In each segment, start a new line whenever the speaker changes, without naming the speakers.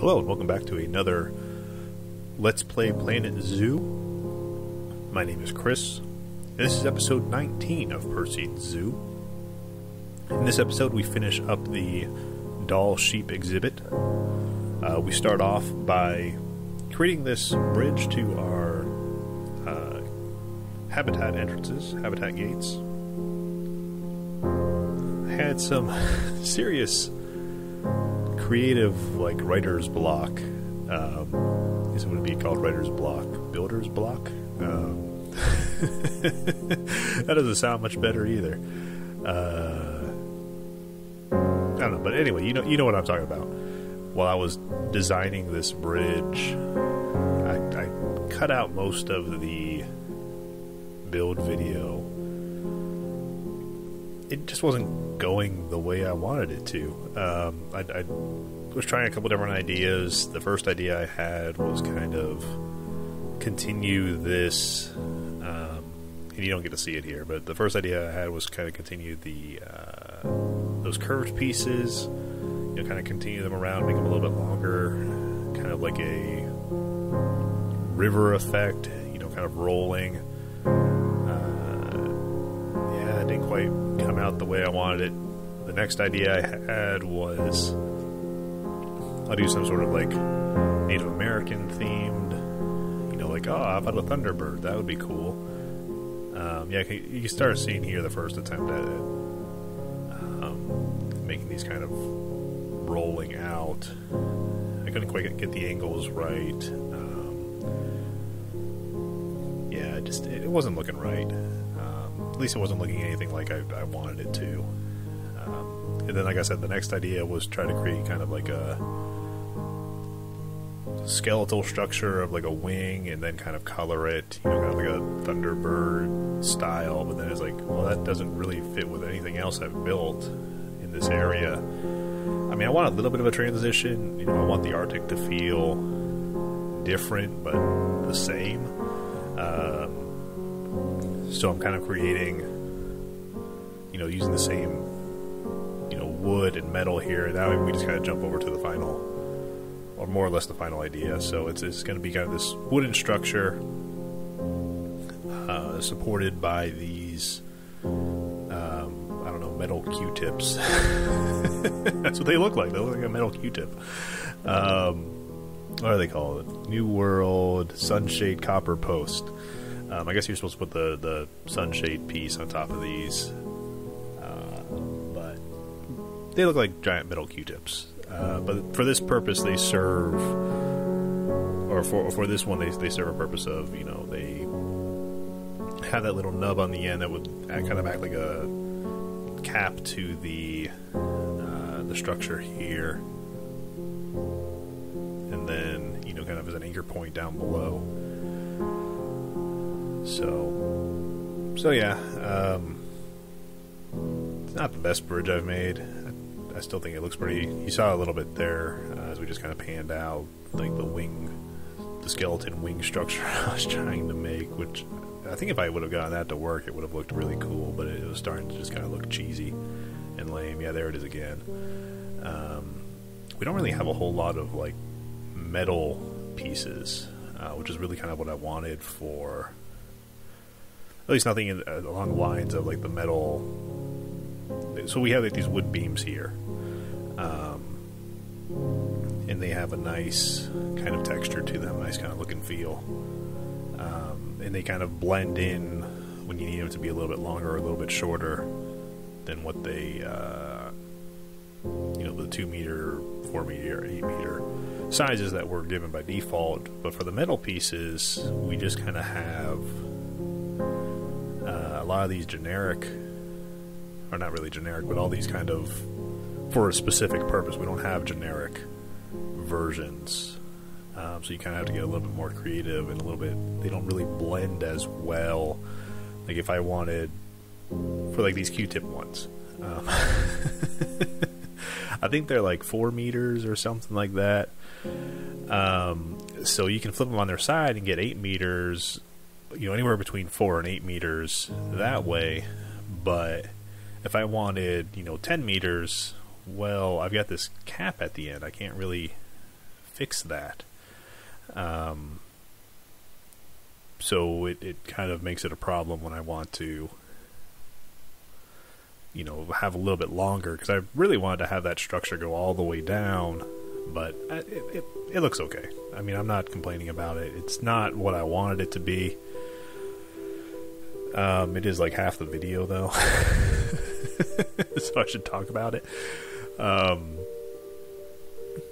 Hello, and welcome back to another Let's Play Planet Zoo. My name is Chris, and this is episode 19 of Perseid Zoo. In this episode, we finish up the Dall sheep exhibit. Uh, we start off by creating this bridge to our uh, habitat entrances, habitat gates. I had some serious creative like writer's block. Um, it would be called writer's block, builder's block. Um, that doesn't sound much better either. Uh, I don't know, but anyway, you know, you know what I'm talking about. While I was designing this bridge, I, I cut out most of the build video. It just wasn't going the way I wanted it to. Um, I, I was trying a couple different ideas. The first idea I had was kind of continue this, um, and you don't get to see it here, but the first idea I had was kind of continue the uh, those curved pieces. You know, kind of continue them around, make them a little bit longer, kind of like a river effect. You know, kind of rolling. Didn't quite come out the way I wanted it. The next idea I had was I'll do some sort of like Native American themed, you know, like, oh, I've about a Thunderbird? That would be cool. Um, yeah, you start seeing here the first attempt at it, um, making these kind of rolling out. I couldn't quite get the angles right. Um, yeah, it just it wasn't looking right. Least it wasn't looking anything like I, I wanted it to. Um, and then, like I said, the next idea was try to create kind of like a skeletal structure of like a wing and then kind of color it, you know, kind of like a Thunderbird style. But then it's like, well, that doesn't really fit with anything else I've built in this area. I mean, I want a little bit of a transition. You know, I want the Arctic to feel different but the same. Um, so I'm kind of creating, you know, using the same, you know, wood and metal here. Now we just kind of jump over to the final or more or less the final idea. So it's, it's going to be kind of this wooden structure uh, supported by these, um, I don't know, metal Q-tips. That's what they look like. They look like a metal Q-tip. Um, what do they call it? New World Sunshade Copper Post. Um, I guess you're supposed to put the, the sunshade piece on top of these. Uh, but they look like giant metal Q-tips. Uh, but for this purpose, they serve, or for for this one, they they serve a purpose of you know they have that little nub on the end that would act, kind of act like a cap to the uh, the structure here, and then you know kind of as an anchor point down below. So, so yeah, um, it's not the best bridge I've made. I still think it looks pretty. You saw a little bit there uh, as we just kind of panned out, like the wing, the skeleton wing structure I was trying to make. Which I think if I would have gotten that to work, it would have looked really cool. But it was starting to just kind of look cheesy and lame. Yeah, there it is again. Um, we don't really have a whole lot of like metal pieces, uh, which is really kind of what I wanted for. At least nothing in, uh, along the lines of like the metal so we have like these wood beams here, um, and they have a nice kind of texture to them, nice kind of look and feel, um, and they kind of blend in when you need them to be a little bit longer or a little bit shorter than what they, uh, you know, the two meter, four meter, eight meter sizes that were given by default. But for the metal pieces, we just kind of have lot of these generic are not really generic, but all these kind of for a specific purpose. We don't have generic versions, um, so you kind of have to get a little bit more creative and a little bit. They don't really blend as well. Like if I wanted for like these Q-tip ones, um, I think they're like four meters or something like that. Um, so you can flip them on their side and get eight meters. You know, anywhere between four and eight meters that way, but if I wanted, you know, 10 meters, well, I've got this cap at the end. I can't really fix that. Um, so it, it kind of makes it a problem when I want to, you know, have a little bit longer because I really wanted to have that structure go all the way down, but it, it, it looks okay. I mean, I'm not complaining about it. It's not what I wanted it to be. Um, it is like half the video though, so I should talk about it. Um,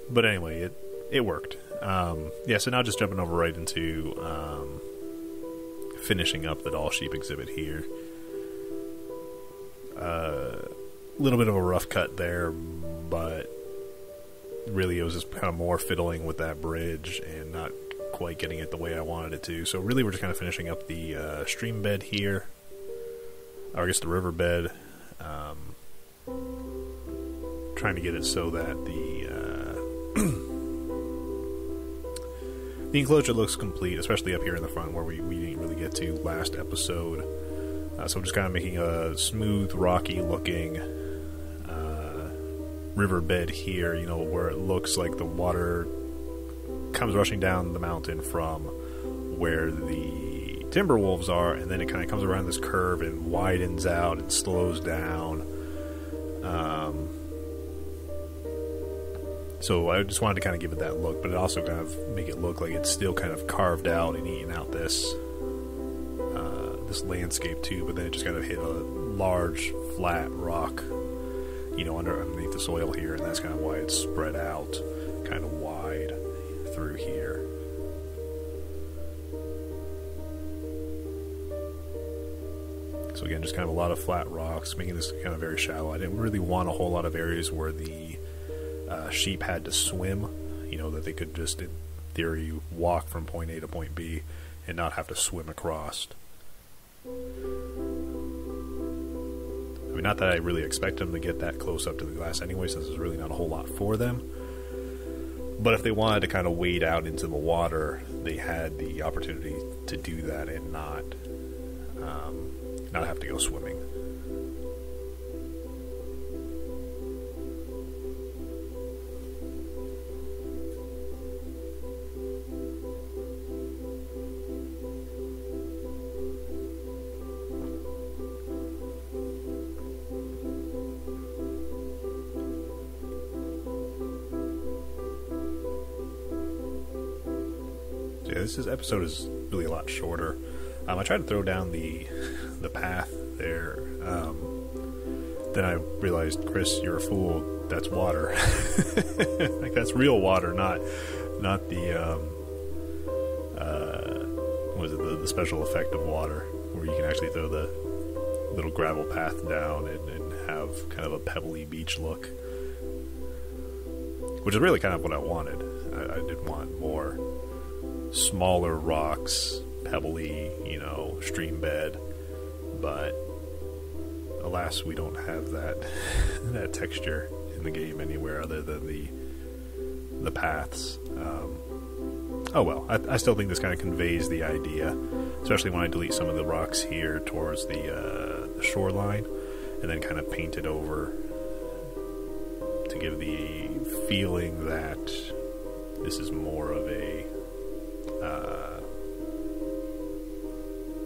but anyway, it it worked. Um, yeah, so now just jumping over right into um, finishing up the Dall sheep exhibit here. A uh, little bit of a rough cut there, but really it was just kind of more fiddling with that bridge and not quite getting it the way I wanted it to. So really, we're just kind of finishing up the uh, stream bed here, or I guess the river bed. Um, trying to get it so that the uh, the enclosure looks complete, especially up here in the front where we, we didn't really get to last episode. Uh, so I'm just kind of making a smooth, rocky looking uh, riverbed here, you know, where it looks like the water comes rushing down the mountain from where the timber wolves are, and then it kind of comes around this curve and widens out and slows down. Um, so I just wanted to kind of give it that look, but it also kind of make it look like it's still kind of carved out and eating out this uh, this landscape too. But then it just kind of hit a large flat rock, you know, under underneath the soil here, and that's kind of why it's spread out, through here. So again, just kind of a lot of flat rocks, making this kind of very shallow. I didn't really want a whole lot of areas where the uh, sheep had to swim. You know that they could just, in theory, walk from point A to point B and not have to swim across. I mean, not that I really expect them to get that close up to the glass anyway, since there's really not a whole lot for them. But if they wanted to kind of wade out into the water, they had the opportunity to do that and not um, not have to go swimming. This is, episode is really a lot shorter. Um, I tried to throw down the the path there. Um, then I realized, Chris, you're a fool. That's water. like that's real water, not not the um, uh, was it the, the, special effect of water, where you can actually throw the little gravel path down and, and have kind of a pebbly beach look, which is really kind of what I wanted. I, I did want more smaller rocks, pebbly, you know, stream bed, but alas, we don't have that that texture in the game anywhere other than the the paths. Um, oh well, I, I, still think this kind of conveys the idea, especially when I delete some of the rocks here towards the, uh, the shoreline, and then kind of paint it over to give the feeling that this is more of a uh,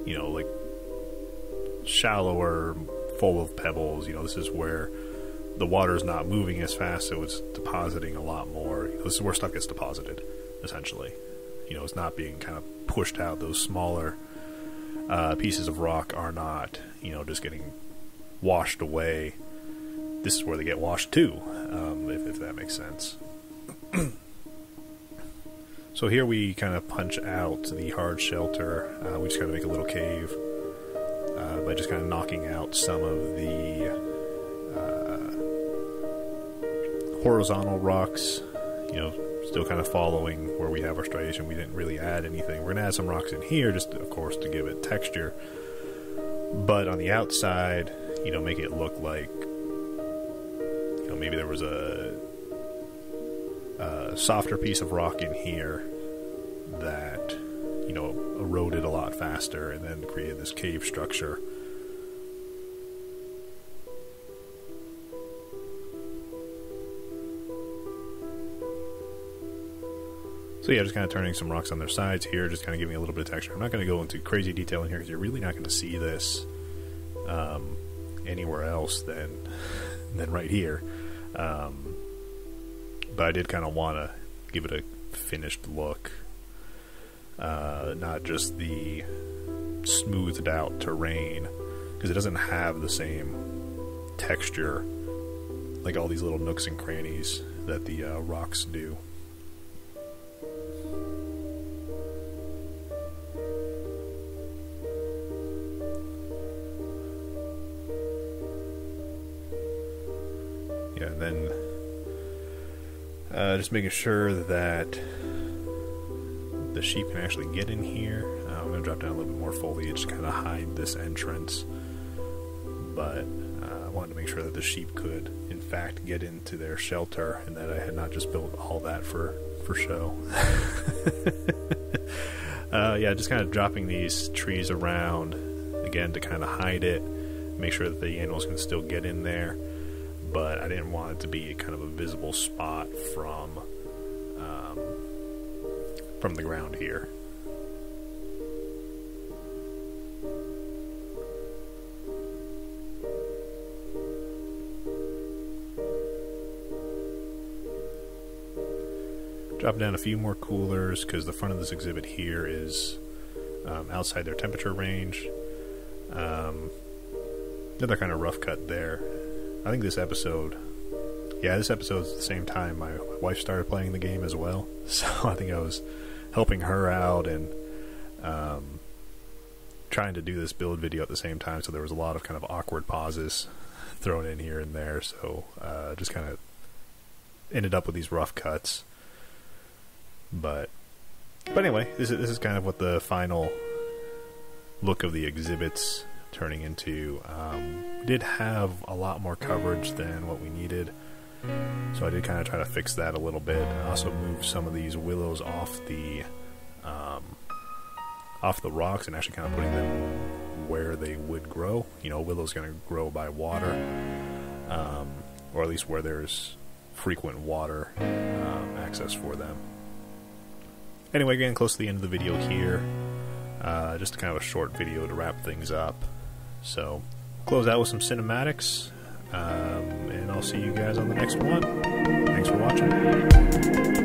you know, like shallower, full of pebbles. You know, this is where the water is not moving as fast, so it's depositing a lot more. You know, this is where stuff gets deposited, essentially. You know, it's not being kind of pushed out. Those smaller uh, pieces of rock are not, you know, just getting washed away. This is where they get washed too, um, if, if that makes sense. So here we kind of punch out the hard shelter. Uh, we just kind of make a little cave uh, by just kind of knocking out some of the uh, horizontal rocks. You know, still kind of following where we have our striation. We didn't really add anything. We're going to add some rocks in here, just of course to give it texture. But on the outside, you know, make it look like you know maybe there was a a softer piece of rock in here that you know eroded a lot faster and then created this cave structure. So yeah, just kind of turning some rocks on their sides here, just kind of giving a little bit of texture. I'm not going to go into crazy detail in here because you're really not going to see this um, anywhere else than than right here. Um, but I did kind of want to give it a finished look, uh, not just the smoothed out terrain, because it doesn't have the same texture like all these little nooks and crannies that the uh, rocks do. Just making sure that the sheep can actually get in here. Uh, I'm going to drop down a little bit more foliage to kind of hide this entrance. But uh, I wanted to make sure that the sheep could, in fact, get into their shelter and that I had not just built all that for, for show. uh, yeah, just kind of dropping these trees around, again, to kind of hide it, make sure that the animals can still get in there but I didn't want it to be kind of a visible spot from um, from the ground here. Drop down a few more coolers because the front of this exhibit here is um, outside their temperature range. Um, another kind of rough cut there. I think this episode, yeah, this episode's the same time my wife started playing the game as well. So I think I was helping her out and um, trying to do this build video at the same time. So there was a lot of kind of awkward pauses thrown in here and there. So uh, just kind of ended up with these rough cuts. But but anyway, this is this is kind of what the final look of the exhibits turning into. Um, did have a lot more coverage than what we needed, so I did kind of try to fix that a little bit. I also moved some of these willows off the um, off the rocks and actually kind of putting them where they would grow. You know, willow's going to grow by water, um, or at least where there's frequent water um, access for them. Anyway, getting close to the end of the video here. Uh, just kind of a short video to wrap things up. So, close out with some cinematics, um, and I'll see you guys on the next one. Thanks for watching.